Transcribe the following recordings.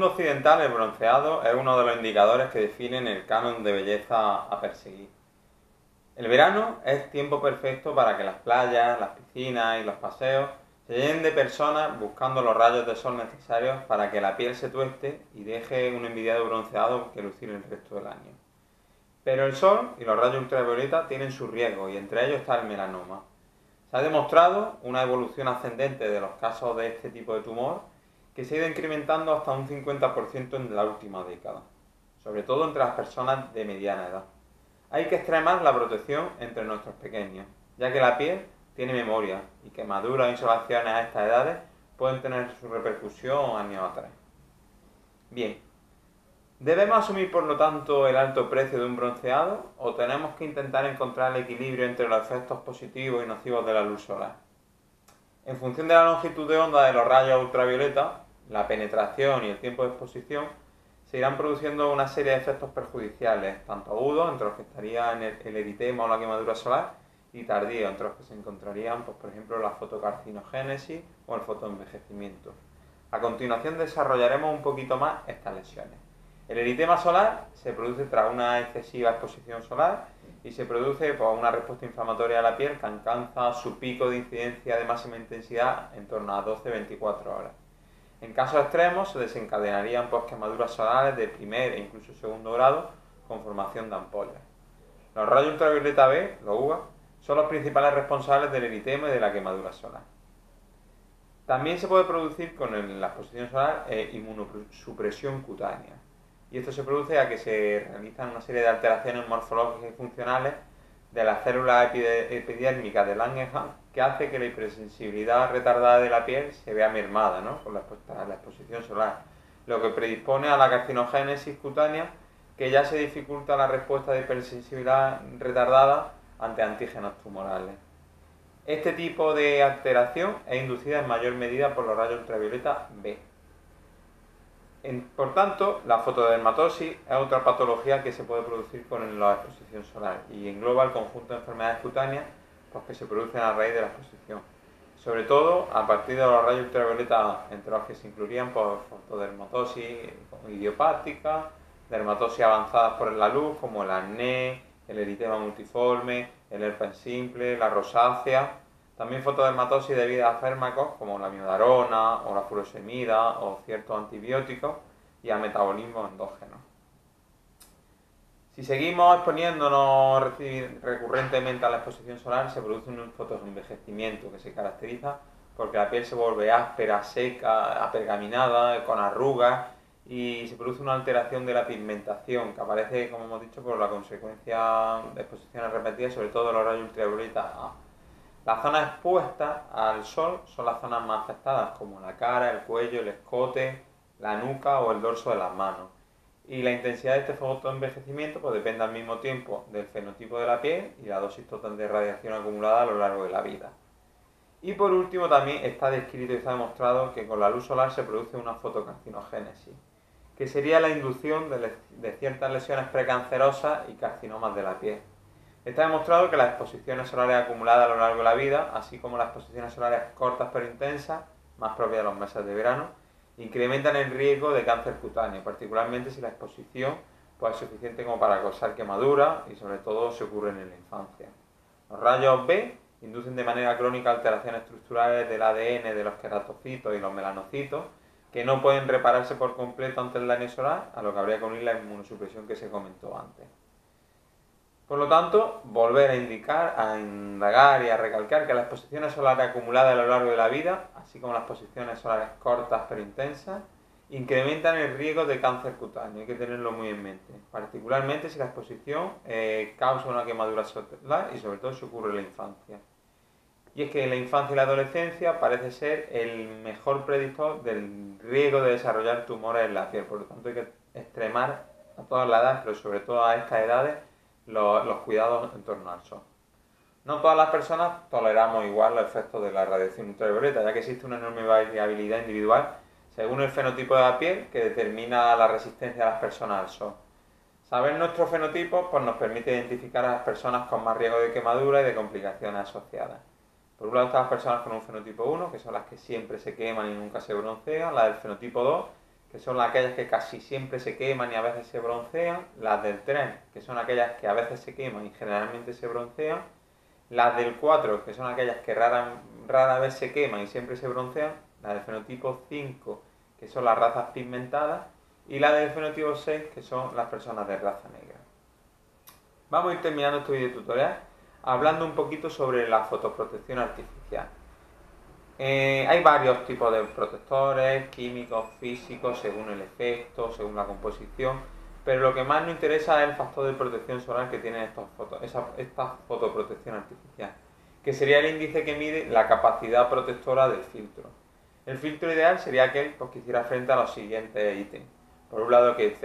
mundo occidental el bronceado es uno de los indicadores que definen el canon de belleza a perseguir. El verano es tiempo perfecto para que las playas, las piscinas y los paseos se llenen de personas buscando los rayos de sol necesarios para que la piel se tueste y deje un envidiado bronceado que lucir el resto del año. Pero el sol y los rayos ultravioleta tienen su riesgo y entre ellos está el melanoma. Se ha demostrado una evolución ascendente de los casos de este tipo de tumor que se ha ido incrementando hasta un 50% en la última década, sobre todo entre las personas de mediana edad. Hay que extremar la protección entre nuestros pequeños, ya que la piel tiene memoria y quemaduras e insolaciones a estas edades pueden tener su repercusión años atrás. Bien, ¿debemos asumir por lo tanto el alto precio de un bronceado o tenemos que intentar encontrar el equilibrio entre los efectos positivos y nocivos de la luz solar? En función de la longitud de onda de los rayos ultravioleta, la penetración y el tiempo de exposición, se irán produciendo una serie de efectos perjudiciales, tanto agudos, entre los que estarían el, eritema o la quemadura solar, y tardíos, entre los que se encontrarían, pues, por ejemplo, la fotocarcinogénesis o el fotoenvejecimiento. A continuación desarrollaremos un poquito más estas lesiones. El eritema solar se produce tras una excesiva exposición solar y se produce por una respuesta inflamatoria de la piel que alcanza su pico de incidencia de máxima intensidad en torno a 12-24 horas. En casos extremos se desencadenarían pues, quemaduras solares de primer e incluso segundo grado con formación de ampollas. Los rayos ultravioleta B, los UVA, son los principales responsables del eritema y de la quemadura solar. También se puede producir con la exposición solar e inmunosupresión cutánea. Y esto se produce a que se realizan una serie de alteraciones morfológicas y funcionales de las células epidérmicas de Langerhans que hace que la hipersensibilidad retardada de la piel se vea mermada ¿no? por la, la exposición solar, lo que predispone a la carcinogénesis cutánea que ya se dificulta la respuesta de hipersensibilidad retardada ante antígenos tumorales. Este tipo de alteración es inducida en mayor medida por los rayos ultravioleta B. por tanto, la fotodermatosis es otra patología que se puede producir con la exposición solar y engloba el conjunto de enfermedades cutáneas pues, que se producen a raíz de la exposición. Sobre todo a partir de los rayos ultravioleta, entre los que se incluirían pues, fotodermatosis idiopática, dermatosis avanzadas por la luz, como el acné, el eritema multiforme, el herpes simple, la rosácea, también fotodermatosis debido a fármacos como la miodarona o la furosemida o ciertos antibióticos y a metabolismo endógeno. Si seguimos exponiéndonos recurrentemente a la exposición solar, se produce un fotoenvejecimiento que se caracteriza porque la piel se vuelve áspera, seca, apergaminada, con arrugas y se produce una alteración de la pigmentación que aparece, como hemos dicho, por la consecuencia de exposiciones repetidas, sobre todo de los rayos ultravioleta A. Las zonas expuestas al sol son las zonas más afectadas, como la cara, el cuello, el escote, la nuca o el dorso de las manos y la intensidad de este fotoenvejecimiento pues, depende al mismo tiempo del fenotipo de la piel y la dosis total de radiación acumulada a lo largo de la vida. Y por último también está descrito y está demostrado que con la luz solar se produce una fotocarcinogénesis, que sería la inducción de, de ciertas lesiones precancerosas y carcinomas de la piel. Está demostrado que las exposiciones solares acumuladas a lo largo de la vida, así como las exposiciones solares cortas pero intensas, más propias de los meses de verano, incrementan el riesgo de cáncer cutáneo, particularmente si la exposición pues, es suficiente como para causar quemadura y sobre todo se ocurre en la infancia. Los rayos B inducen de manera crónica alteraciones estructurales del ADN de los queratocitos y los melanocitos que no pueden repararse por completo ante el daño solar, a lo que habría que unir la inmunosupresión que se comentó antes. Por lo tanto, volver a indicar, a indagar y a recalcar que las exposiciones solares acumuladas a lo largo de la vida, así como las exposiciones solares cortas pero intensas, incrementan el riesgo de cáncer cutáneo. Hay que tenerlo muy en mente, particularmente si la exposición eh, causa una quemadura solar y sobre todo si ocurre en la infancia. Y es que la infancia y la adolescencia parece ser el mejor predictor del riesgo de desarrollar tumores en la piel. Por lo tanto, hay que extremar a todas las edades, pero sobre todo a estas edades, los, cuidados en torno al sol. No todas las personas toleramos igual los efectos de la radiación ultravioleta, ya que existe una enorme variabilidad individual según el fenotipo de la piel que determina la resistencia de las personas al sol. Saber nuestro fenotipo pues, nos permite identificar a las personas con más riesgo de quemadura y de complicaciones asociadas. Por un lado están las personas con un fenotipo 1, que son las que siempre se queman y nunca se broncean, las del fenotipo 2, que son aquellas que casi siempre se queman y a veces se broncean, las del 3, que son aquellas que a veces se queman y generalmente se broncean, las del 4, que son aquellas que rara, rara vez se queman y siempre se broncean, las del fenotipo 5, que son las razas pigmentadas, y las del fenotipo 6, que son las personas de raza negra. Vamos a ir terminando este video tutorial hablando un poquito sobre la fotoprotección artificial. Eh, hay varios tipos de protectores, químicos, físicos, según el efecto, según la composición, pero lo que más nos interesa es el factor de protección solar que tiene estos esta fotoprotección artificial, que sería el índice que mide la capacidad protectora del filtro. El filtro ideal sería aquel pues, que hiciera frente a los siguientes ítems. Por un lado, que,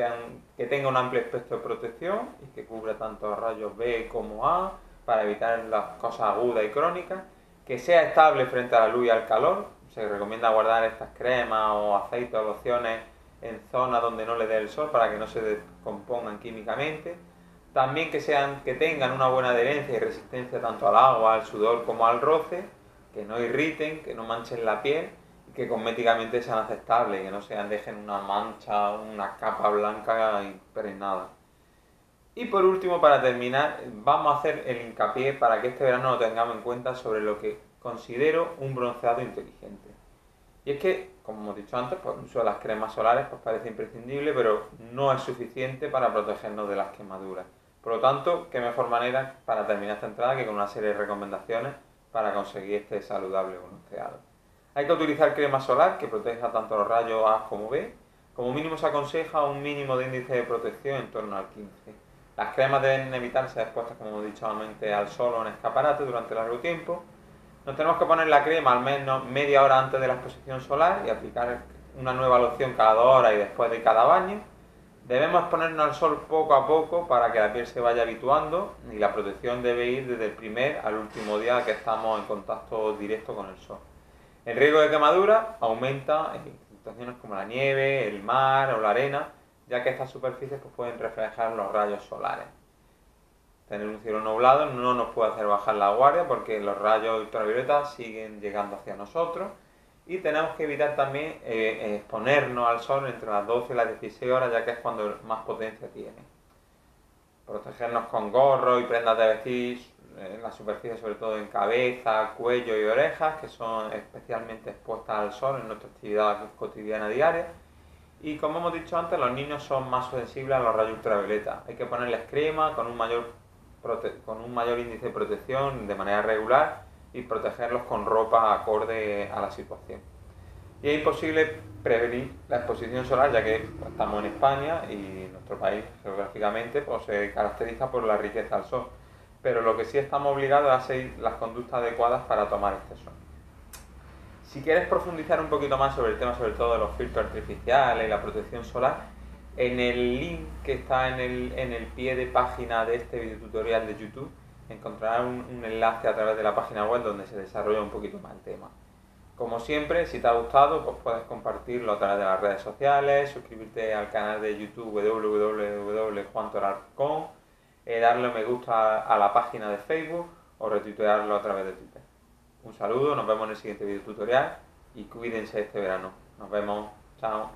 que tenga un amplio espectro de protección y que cubra tanto rayos B como A para evitar las cosas agudas y crónicas que sea estable frente a la luz y al calor. Se recomienda guardar estas cremas o aceites o lociones en zonas donde no le dé el sol para que no se descompongan químicamente. También que, sean, que tengan una buena adherencia y resistencia tanto al agua, al sudor como al roce, que no irriten, que no manchen la piel y que cosméticamente sean aceptables, que no sean dejen una mancha, una capa blanca impregnada. Y por último, para terminar, vamos a hacer el hincapié para que este verano lo tengamos en cuenta sobre lo que considero un bronceado inteligente. Y es que, como hemos dicho antes, pues, uso de las cremas solares pues, parece imprescindible, pero no es suficiente para protegernos de las quemaduras. Por lo tanto, qué mejor manera para terminar esta entrada que con una serie de recomendaciones para conseguir este saludable bronceado. Hay que utilizar crema solar que proteja tanto los rayos A como B. Como mínimo se aconseja un mínimo de índice de protección en torno al 15 las cremas deben evitarse expuestas, como hemos dicho al sol o en escaparate durante largo tiempo. Nos tenemos que poner la crema al menos media hora antes de la exposición solar y aplicar una nueva loción cada dos horas y después de cada baño. Debemos exponernos al sol poco a poco para que la piel se vaya habituando y la protección debe ir desde el primer al último día que estamos en contacto directo con el sol. El riesgo de quemadura aumenta en situaciones como la nieve, el mar o la arena, ya que estas superficies pues, pueden reflejar los rayos solares. Tener un cielo nublado no nos puede hacer bajar la guardia porque los rayos ultravioletas siguen llegando hacia nosotros y tenemos que evitar también eh, exponernos al sol entre las 12 y las 16 horas ya que es cuando más potencia tiene. Protegernos con gorro y prendas de vestir en la superficie, sobre todo en cabeza, cuello y orejas, que son especialmente expuestas al sol en nuestra actividad cotidiana diaria y como hemos dicho antes, los niños son más sensibles a los rayos ultravioleta. Hay que ponerles crema con un mayor, con un mayor índice de protección de manera regular y protegerlos con ropa acorde a la situación. Y es imposible prevenir la exposición solar ya que estamos en España y nuestro país geográficamente pues, se caracteriza por la riqueza del sol. Pero lo que sí estamos obligados es a seguir las conductas adecuadas para tomar este sol. Si quieres profundizar un poquito más sobre el tema, sobre todo de los filtros artificiales y la protección solar, en el link que está en el, pie de página de este video tutorial de YouTube encontrarás un, enlace a través de la página web donde se desarrolla un poquito más el tema. Como siempre, si te ha gustado, pues puedes compartirlo a través de las redes sociales, suscribirte al canal de YouTube www.juantoral.com, eh, darle me gusta a la página de Facebook o retuitearlo a través de Twitter. Un saludo, nos vemos en el siguiente video tutorial y cuídense este verano. Nos vemos. Chao.